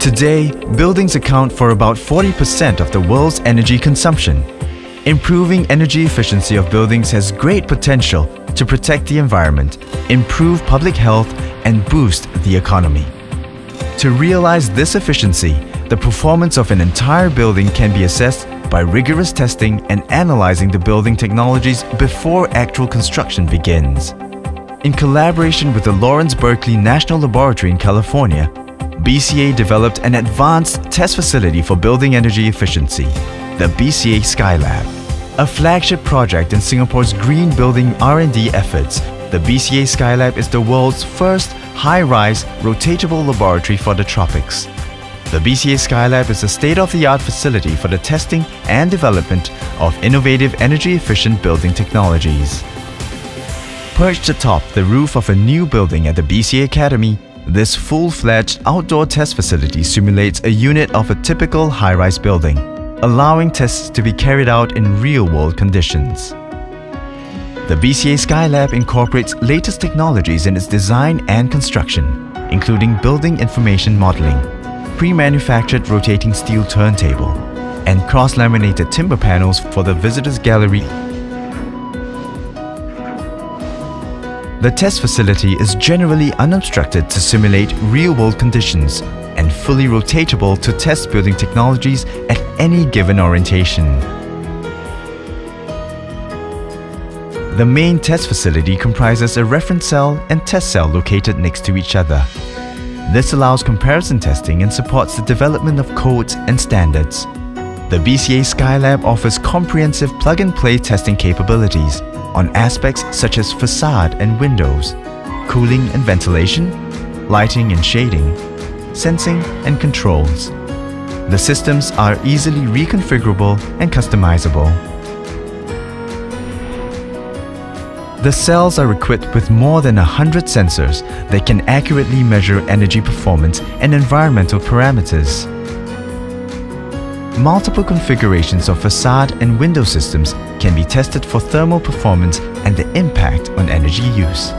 Today, buildings account for about 40% of the world's energy consumption. Improving energy efficiency of buildings has great potential to protect the environment, improve public health and boost the economy. To realize this efficiency, the performance of an entire building can be assessed by rigorous testing and analyzing the building technologies before actual construction begins. In collaboration with the Lawrence Berkeley National Laboratory in California, BCA developed an advanced test facility for building energy efficiency, the BCA Skylab. A flagship project in Singapore's green building R&D efforts, the BCA Skylab is the world's first high-rise, rotatable laboratory for the tropics. The BCA Skylab is a state-of-the-art facility for the testing and development of innovative energy-efficient building technologies. Perched atop the roof of a new building at the BCA Academy, this full-fledged outdoor test facility simulates a unit of a typical high-rise building, allowing tests to be carried out in real-world conditions. The BCA Skylab incorporates latest technologies in its design and construction, including building information modeling, pre-manufactured rotating steel turntable, and cross-laminated timber panels for the visitors gallery The test facility is generally unobstructed to simulate real-world conditions and fully rotatable to test building technologies at any given orientation. The main test facility comprises a reference cell and test cell located next to each other. This allows comparison testing and supports the development of codes and standards. The BCA Skylab offers comprehensive plug-and-play testing capabilities on aspects such as facade and windows, cooling and ventilation, lighting and shading, sensing and controls. The systems are easily reconfigurable and customizable. The cells are equipped with more than 100 sensors that can accurately measure energy performance and environmental parameters. Multiple configurations of facade and window systems can be tested for thermal performance and the impact on energy use.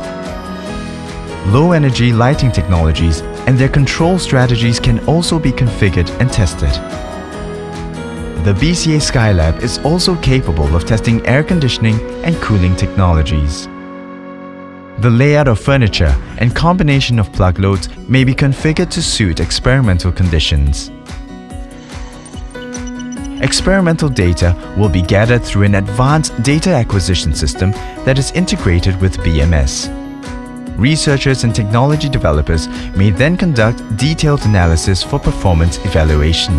Low-energy lighting technologies and their control strategies can also be configured and tested. The BCA Skylab is also capable of testing air conditioning and cooling technologies. The layout of furniture and combination of plug loads may be configured to suit experimental conditions. Experimental data will be gathered through an advanced data acquisition system that is integrated with BMS. Researchers and technology developers may then conduct detailed analysis for performance evaluation.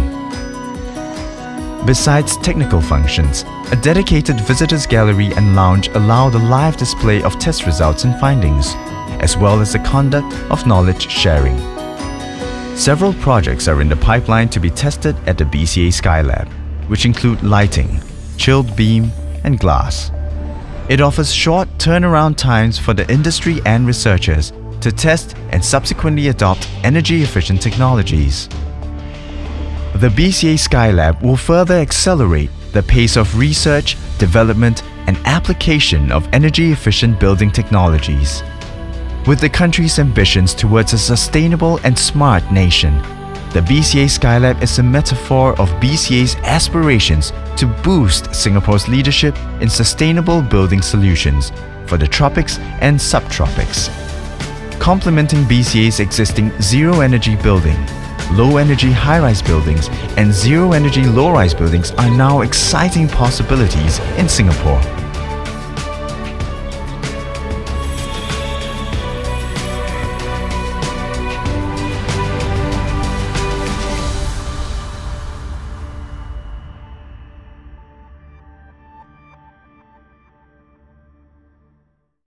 Besides technical functions, a dedicated visitors gallery and lounge allow the live display of test results and findings, as well as the conduct of knowledge sharing. Several projects are in the pipeline to be tested at the BCA Skylab which include lighting, chilled beam, and glass. It offers short turnaround times for the industry and researchers to test and subsequently adopt energy-efficient technologies. The BCA Skylab will further accelerate the pace of research, development, and application of energy-efficient building technologies. With the country's ambitions towards a sustainable and smart nation, the BCA Skylab is a metaphor of BCA's aspirations to boost Singapore's leadership in sustainable building solutions for the tropics and subtropics. Complementing BCA's existing zero-energy building, low-energy high-rise buildings and zero-energy low-rise buildings are now exciting possibilities in Singapore.